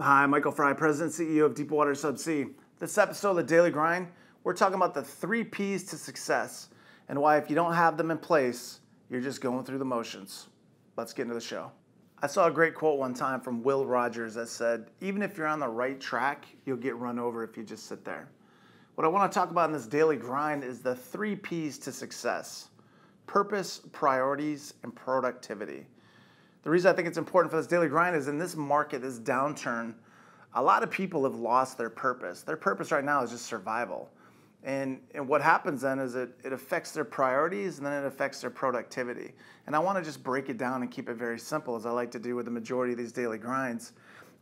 Hi, Michael Fry, President CEO of Deepwater Subsea. This episode of the Daily Grind, we're talking about the three P's to success and why, if you don't have them in place, you're just going through the motions. Let's get into the show. I saw a great quote one time from Will Rogers that said, Even if you're on the right track, you'll get run over if you just sit there. What I want to talk about in this daily grind is the three P's to success purpose, priorities, and productivity. The reason I think it's important for this daily grind is in this market, this downturn, a lot of people have lost their purpose. Their purpose right now is just survival. And, and what happens then is it, it affects their priorities and then it affects their productivity. And I want to just break it down and keep it very simple, as I like to do with the majority of these daily grinds.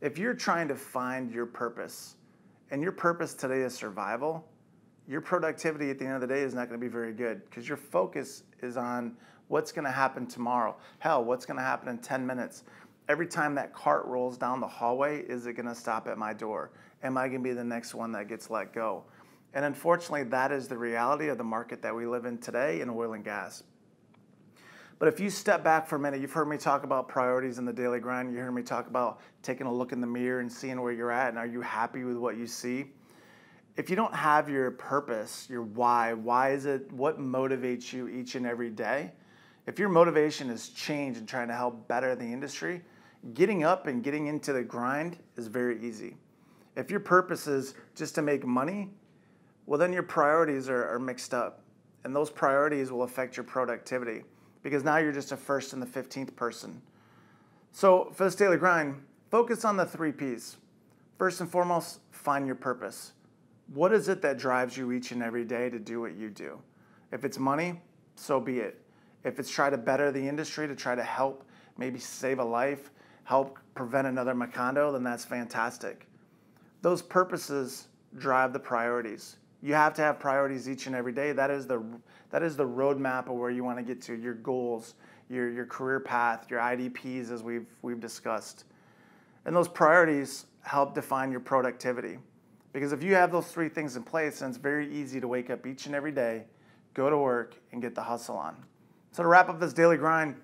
If you're trying to find your purpose, and your purpose today is survival, your productivity at the end of the day is not going to be very good because your focus is on what's going to happen tomorrow. Hell, what's going to happen in 10 minutes? Every time that cart rolls down the hallway, is it going to stop at my door? Am I going to be the next one that gets let go? And unfortunately, that is the reality of the market that we live in today in oil and gas. But if you step back for a minute, you've heard me talk about priorities in the daily grind. You heard me talk about taking a look in the mirror and seeing where you're at and are you happy with what you see? If you don't have your purpose, your why, why is it, what motivates you each and every day? If your motivation is change and trying to help better the industry, getting up and getting into the grind is very easy. If your purpose is just to make money, well, then your priorities are, are mixed up. And those priorities will affect your productivity because now you're just a first and the 15th person. So, for this daily grind, focus on the three P's. First and foremost, find your purpose. What is it that drives you each and every day to do what you do? If it's money, so be it. If it's try to better the industry, to try to help maybe save a life, help prevent another Macondo, then that's fantastic. Those purposes drive the priorities. You have to have priorities each and every day. That is the that is the roadmap of where you want to get to, your goals, your, your career path, your IDPs as we've we've discussed. And those priorities help define your productivity. Because if you have those three things in place, then it's very easy to wake up each and every day, go to work, and get the hustle on. So to wrap up this daily grind,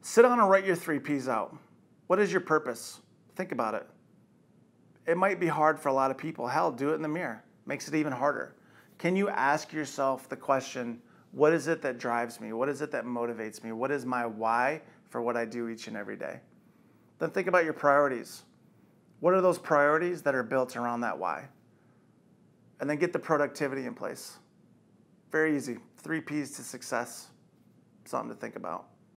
sit down and write your three P's out. What is your purpose? Think about it. It might be hard for a lot of people. Hell, do it in the mirror. Makes it even harder. Can you ask yourself the question, what is it that drives me? What is it that motivates me? What is my why for what I do each and every day? Then think about your priorities. What are those priorities that are built around that why? And then get the productivity in place. Very easy. Three P's to success. Something to think about.